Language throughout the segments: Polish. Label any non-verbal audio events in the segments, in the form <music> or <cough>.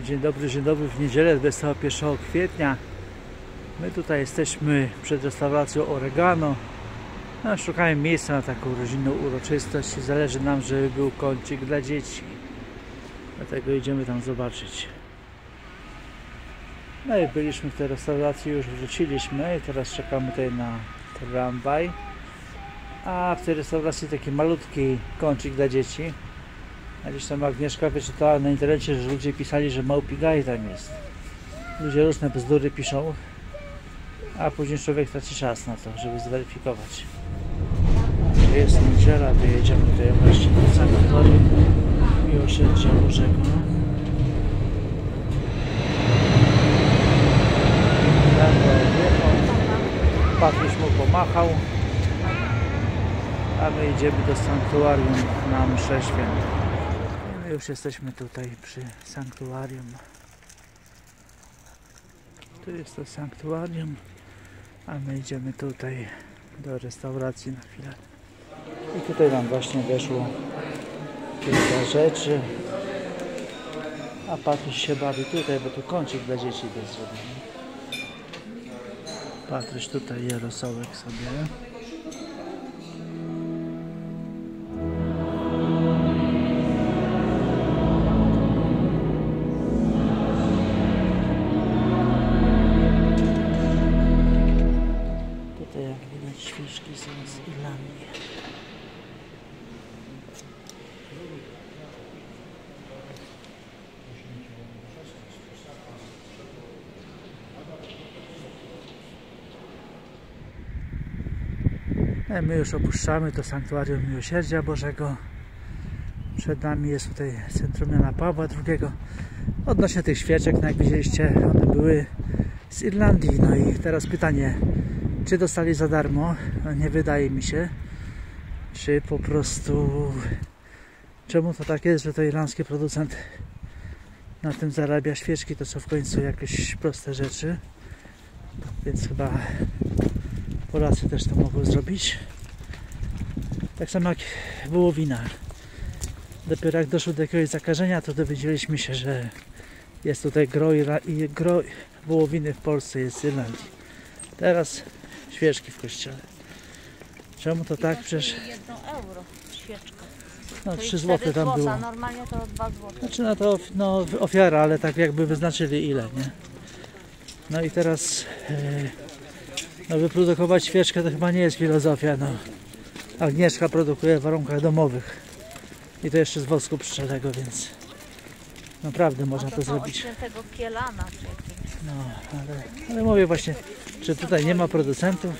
Dzień dobry, dzień dobry w niedzielę 21 kwietnia. My tutaj jesteśmy przed restauracją Oregano. No, szukamy miejsca na taką rodzinną uroczystość. Zależy nam, żeby był kącik dla dzieci. Dlatego idziemy tam zobaczyć. No i byliśmy w tej restauracji, już wróciliśmy i teraz czekamy tutaj na tramwaj. A w tej restauracji taki malutki kącik dla dzieci. A gdzieś tam Agnieszka wyczytała na internecie, że ludzie pisali, że Małpigaj tam jest. Ludzie różne bzdury piszą, a później człowiek traci czas na to, żeby zweryfikować. Jest niedziela, wyjedziemy tutaj właśnie do sanktuarium Miłosierdzia Bożego. Patryś mu pomachał, a my idziemy do sanktuarium na mszę świętą. Już jesteśmy tutaj przy sanktuarium. Tu jest to sanktuarium, a my idziemy tutaj do restauracji na chwilę. I tutaj nam właśnie weszło kilka rzeczy. A Patryś się bawi tutaj, bo tu kącik dla dzieci jest zrobiony. Patryś tutaj je rosołek sobie. My już opuszczamy to sanktuarium Miłosierdzia Bożego. Przed nami jest tutaj centrum Jana Pawła II. Odnośnie tych świeczek, no jak widzieliście, one były z Irlandii. No i teraz pytanie, czy dostali za darmo? No nie wydaje mi się. Czy po prostu... Czemu to tak jest, że to irlandzki producent na tym zarabia świeczki, to są w końcu jakieś proste rzeczy. Więc chyba Polacy też to mogą zrobić. Tak samo jak wołowina. Dopiero jak doszło do jakiegoś zakażenia, to dowiedzieliśmy się, że jest tutaj gro, i gro wołowiny w Polsce, jest z Irlandii. Teraz świeczki w kościele. Czemu to tak? Przecież Jedno euro świeczka. no, Czyli 3 zł tam było. Normalnie to 2 zł. Znaczy no to no, ofiara, ale tak jakby wyznaczyli ile, nie? No i teraz e, no, wyprodukować świeczkę to chyba nie jest filozofia, no. Agnieszka produkuje w warunkach domowych. I to jeszcze z wosku pszczelego, więc naprawdę można to to zrobić. Kielana. No, ale, ale mówię właśnie, czy tutaj nie ma producentów?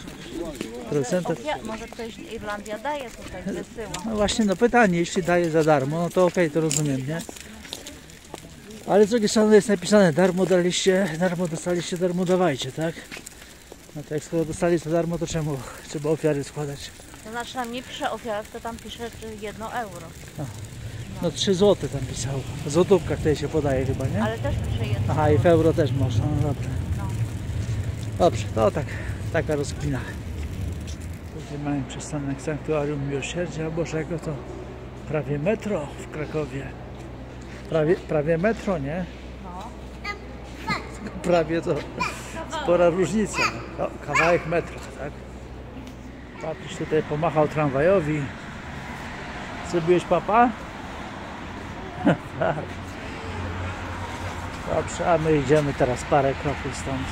Producentów? Może ktoś Irlandia daje tutaj, wysyła. No właśnie, no pytanie, jeśli daje za darmo, no to okej, to rozumiem, nie? Ale z drugiej strony jest napisane, darmo daliście, darmo dostaliście, darmo dawajcie, tak? No to jak skoro dostali za darmo, to czemu trzeba ofiary składać? To znaczy tam nie pisze ofiarach, to tam pisze jedno euro. No 3 zł tam pisało. W złotówkach tutaj się podaje chyba, nie? Ale też pisze jedno Aha, i w euro. też można, no dobra. No. Dobrze, to tak, taka rozkmina. Tutaj mamy przystanek Sanktuarium Miłosierdzia Bożego, to prawie metro w Krakowie. Prawie, prawie metro, nie? No. Prawie to spora różnica. No, kawałek metra, tak? Patrz, tutaj pomachał tramwajowi. Zrobiłeś papa? <laughs> tak. Dobrze, a my idziemy teraz parę kroków stąd.